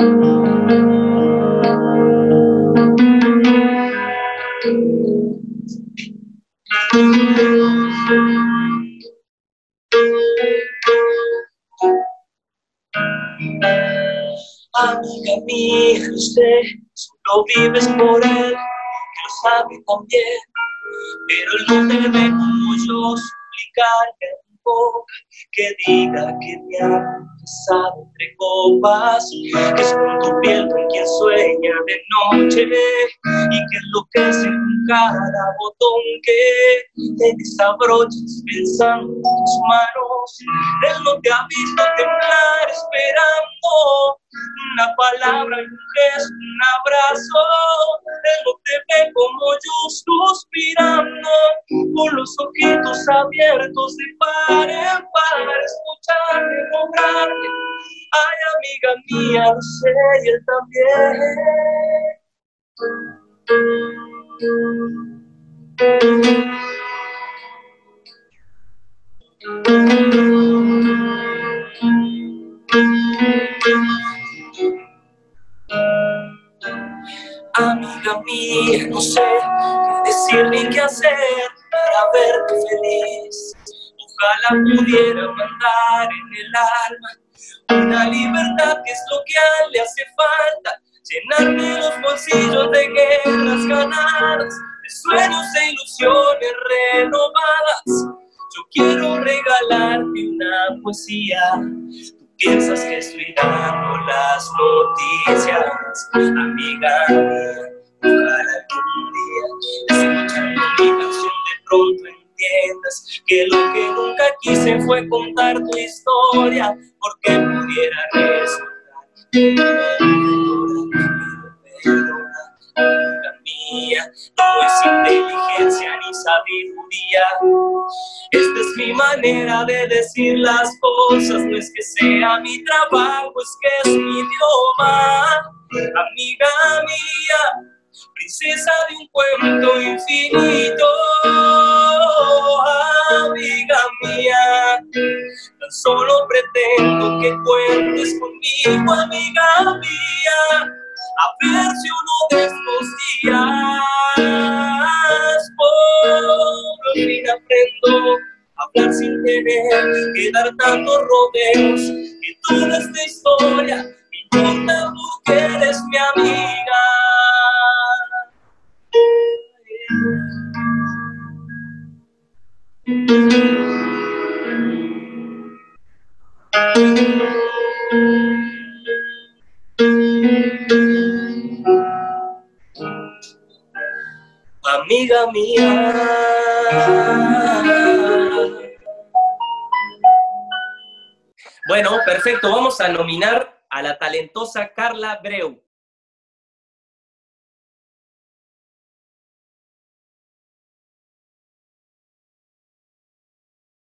Amiga mía, usted solo vives por él, que lo sabe también, pero él no te ve como yo suplicarle que diga que te ha pasado entre copas, que es con tu piel con quien sueña de noche y que enloquece con cada botón que te desabrochas pensando en tus manos. Él no te ha visto temblar esperando palabra, un gesto, un abrazo. No te ve como yo suspirando, con los ojitos abiertos de par en par, escucharte, nombrarte. Ay, amiga mía, lo sé, y él también. Amiga mía, no sé qué decir ni qué hacer para verte feliz. Ojalá pudiera mandar en el alma una libertad que es lo que a él le hace falta. Llenarme los bolsillos de guerras ganadas, de sueños e ilusiones renovadas. Yo quiero regalarte una poesía Piensas que estoy dando las noticias, amiga mía. Ojalá algún día, escuchando mi canción, de pronto entiendas que lo que nunca quise fue contar tu historia, porque pudiera resultar. Esta es mi manera de decir las cosas, no es que sea mi trabajo, es que es mi idioma. Amiga mía, princesa de un cuento infinito. Amiga mía, tan solo pretendo que cuentes conmigo, amiga mía. A ver si uno de estos días aprendo a hablar sin tener que dar tantos rodeos y toda esta historia importa porque eres mi amiga. Amiga mía. Bueno, perfecto. Vamos a nominar a la talentosa Carla Breu.